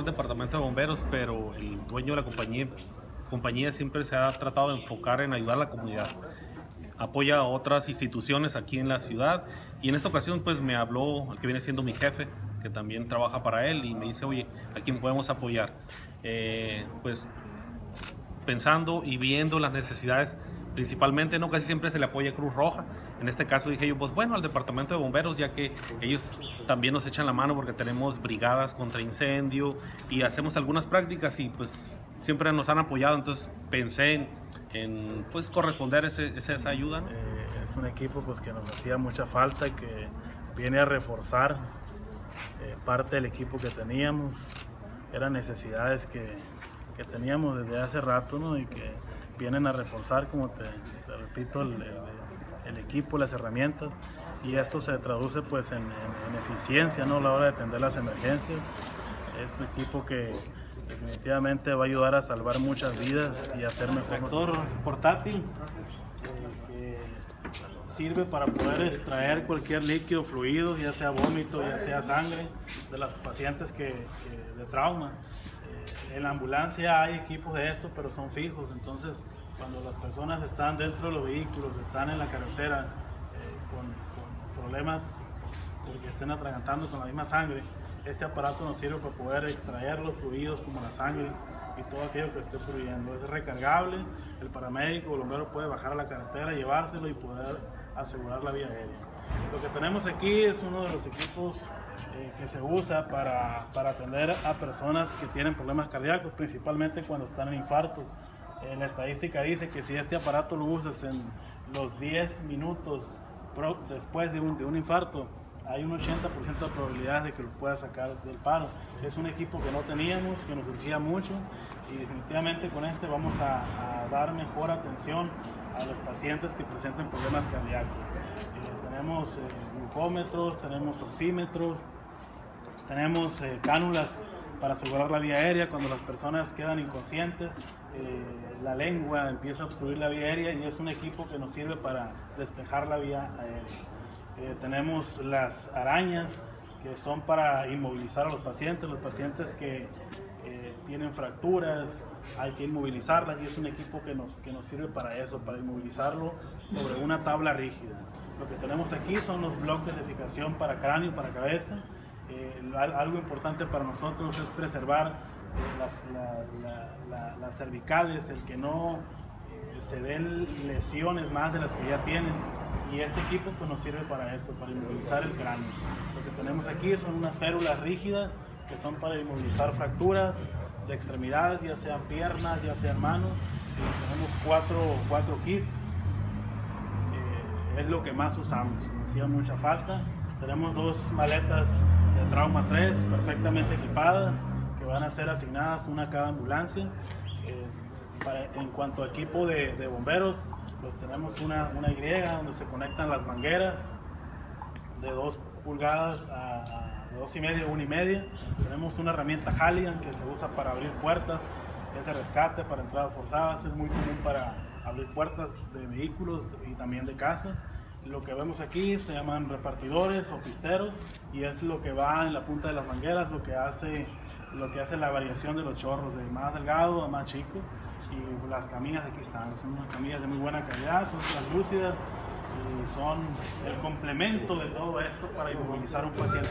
el departamento de bomberos, pero el dueño de la compañía, compañía siempre se ha tratado de enfocar en ayudar a la comunidad. Apoya a otras instituciones aquí en la ciudad y en esta ocasión pues me habló el que viene siendo mi jefe, que también trabaja para él y me dice, oye, ¿a quién podemos apoyar? Eh, pues pensando y viendo las necesidades principalmente, no casi siempre se le apoya Cruz Roja. En este caso dije yo, pues bueno, al departamento de bomberos, ya que ellos también nos echan la mano porque tenemos brigadas contra incendio y hacemos algunas prácticas y pues siempre nos han apoyado, entonces pensé en, pues corresponder ese, esa ayuda. Eh, es un equipo pues que nos hacía mucha falta, que viene a reforzar eh, parte del equipo que teníamos, eran necesidades que, que teníamos desde hace rato ¿no? y que vienen a reforzar, como te, repito, el, equipo, las herramientas y esto se traduce pues en, eficiencia ¿no? a la hora de atender las emergencias. Es un equipo que definitivamente va a ayudar a salvar muchas vidas y hacer mejor. Tractor portátil eh, que sirve para poder extraer cualquier líquido, fluido, ya sea vómito, ya sea sangre, de los pacientes que, de trauma en la ambulancia hay equipos de esto, pero son fijos, entonces cuando las personas están dentro de los vehículos, están en la carretera eh, con, problemas porque estén atragantando con la misma sangre, este aparato nos sirve para poder extraer los fluidos como la sangre y todo aquello que esté fluyendo. Es recargable, el paramédico o el bombero puede bajar a la carretera, llevárselo y poder asegurar la vía aérea. Lo que tenemos aquí es uno de los equipos eh, que se usa para, para, atender a personas que tienen problemas cardíacos, principalmente cuando están en infarto. Eh, la estadística dice que si este aparato lo usas en los 10 minutos después de un, de un infarto, hay un 80% de probabilidades de que lo puedas sacar del paro. Es un equipo que no teníamos, que nos urgía mucho y definitivamente con este vamos a, dar mejor atención a los pacientes que presenten problemas cardíacos. Eh, tenemos glucómetros, tenemos oxímetros, tenemos eh, cánulas para asegurar la vía aérea cuando las personas quedan inconscientes. Eh, la lengua empieza a obstruir la vía aérea y es un equipo que nos sirve para despejar la vía aérea. Eh, tenemos las arañas que son para inmovilizar a los pacientes, los pacientes que tienen fracturas, hay que inmovilizarlas y es un equipo que nos, que nos sirve para eso, para inmovilizarlo sobre una tabla rígida. Lo que tenemos aquí son los bloques de fijación para cráneo, para cabeza, eh, algo importante para nosotros es preservar eh, las, cervicales, el que no eh, se den lesiones más de las que ya tienen. Y este equipo pues, nos sirve para eso, para inmovilizar el cráneo. Lo que tenemos aquí son unas férulas rígidas que son para inmovilizar fracturas de extremidades, ya sean piernas, ya sean manos. tenemos cuatro, cuatro kits. es lo que más usamos, nos hacía mucha falta. Tenemos dos maletas de trauma 3 perfectamente equipadas que van a ser asignadas una a cada ambulancia. Eh, en cuanto a equipo de, bomberos, pues tenemos una, una, Y donde se conectan las mangueras de 2 pulgadas a 2 y media, 1 y media. Tenemos una herramienta Halligan que se usa para abrir puertas, es de rescate para entradas forzadas, es muy común para abrir puertas de vehículos y también de casas. Lo que vemos aquí se llaman repartidores o pisteros y es lo que va en la punta de las mangueras, lo que hace, lo que hace la variación de los chorros de más delgado a más chico. Y las camillas de aquí están, son unas camillas de muy buena calidad, son translúcidas y son el complemento de todo esto para inmovilizar un paciente.